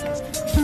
Hmm.